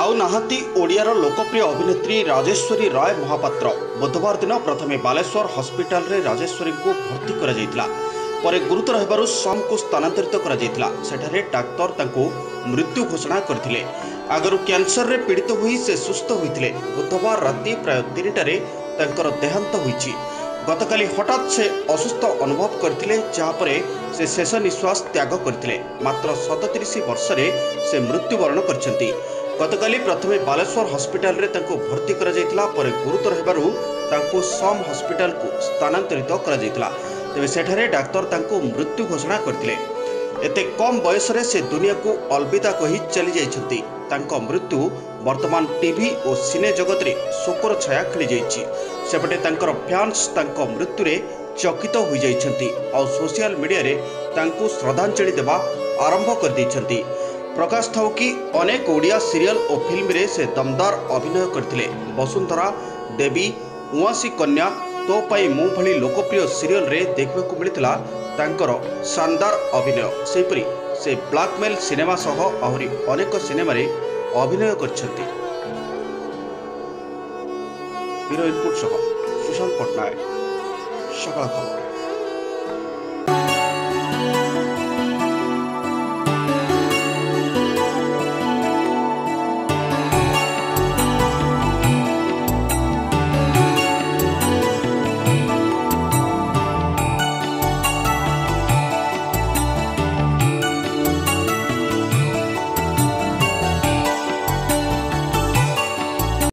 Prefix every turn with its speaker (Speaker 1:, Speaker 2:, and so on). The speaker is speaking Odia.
Speaker 1: ଆଉ ନାହାନ୍ତି ଓଡ଼ିଆର ଲୋକପ୍ରିୟ ଅଭିନେତ୍ରୀ ରାଜେଶ୍ୱରୀ ରାୟ ମହାପାତ୍ର। ବୁଧବାର ଦିନ ପ୍ରଥମେ ବାଲେଶ୍ୱର ହସ୍ପିଟାଲରେ ରାଜେଶ୍ୱରୀଙ୍କୁ ଭର୍ତ୍ତି କରାଯାଇଥିଲା। ପରେ ଗୁରୁତର ହେବାରୁ ସମକୁ ସ୍ଥାନାନ୍ତରିତ କରାଯାଇଥିଲା। ସେଠାରେ ଡାକ୍ତର ତାଙ୍କୁ ମୃତ୍ୟୁ ଘୋଷଣା କରିଥିଲେ। ଆଗରୁ କ୍ୟାନ୍ସରରେ ପୀଡ଼ିତ ହୋଇ ସେ ସୁସ୍ଥ ହୋଇଥିଲେ। ବୁଧବାର ରାତି ପ୍ରାୟ ତିନିଟାରେ ତାଙ୍କର ଦେହାନ୍ତ ହୋଇଛି। ଗତକାଲି ହଠାତ୍ ସେ ଅସୁସ୍ଥ ଅନୁଭବ କରିଥିଲେ ଯାହାପରେ ସେ ଶେଷ ନିଶ୍ୱାସ ତ୍ୟାଗ କରିଥିଲେ। ମାତ୍ର ସତତିରିଶ ବର୍ଷରେ ସେ ମୃତ୍ୟୁବରଣ କରିଛନ୍ତି। ଗତକାଲି ପ୍ରଥମେ ବାଲେଶ୍ୱର ହସ୍ପିଟାଲରେ ତାଙ୍କୁ ଭର୍ତ୍ତି କରାଯାଇଥିଲା ପରେ ଗୁରୁତର ହେବାରୁ ତାଙ୍କୁ ସମ୍ ହସ୍ପିଟାଲକୁ ସ୍ଥାନାନ୍ତରିତ କରାଯାଇଥିଲା ତେବେ ସେଠାରେ ଡାକ୍ତର ତାଙ୍କୁ ମୃତ୍ୟୁ ଘୋଷଣା କରିଥିଲେ ଏତେ କମ୍ ବୟସରେ ସେ ଦୁନିଆକୁ ଅଲବିଦା କହି ଚାଲିଯାଇଛନ୍ତି ତାଙ୍କ ମୃତ୍ୟୁ ବର୍ତ୍ତମାନ ଟିଭି ଓ ସିନେ ଜଗତରେ ଶୋକର ଛାୟା ଖେଳିଯାଇଛି ସେପଟେ ତାଙ୍କର ଫ୍ୟାନ୍ସ ତାଙ୍କ ମୃତ୍ୟୁରେ ଚକିତ ହୋଇଯାଇଛନ୍ତି ଆଉ ସୋସିଆଲ ମିଡ଼ିଆରେ ତାଙ୍କୁ ଶ୍ରଦ୍ଧାଞ୍ଜଳି ଦେବା ଆରମ୍ଭ କରିଦେଇଛନ୍ତି ପ୍ରକାଶ ଥାଉ କି ଅନେକ ଓଡ଼ିଆ ସିରିଏଲ ଓ ଫିଲ୍ମରେ ସେ ଦମଦାର ଅଭିନୟ କରିଥିଲେ। ବସୁନ୍ଧରା ଦେବୀ ଉଆଁସୀ କନ୍ୟା ତୋ ପାଇଁ ମୁଁ ଭଳି ଲୋକପ୍ରିୟ ସିରିଏଲରେ ଦେଖିବାକୁ ମିଳିଥିଲା ତାଙ୍କର ଶାନଦାର ଅଭିନୟ। ସେହିପରି ସେ ବ୍ଲାକମେଲ୍ ସିନେମା ସହ ଆହୁରି ଅନେକ ସିନେମାରେ ଅଭିନୟ କରିଛନ୍ତି। ହିରୋ ଇନପୁଟ୍ ସହ ସୁଶାନ୍ତ ପଟ୍ଟନାୟକ ସକାଳ ଖବର।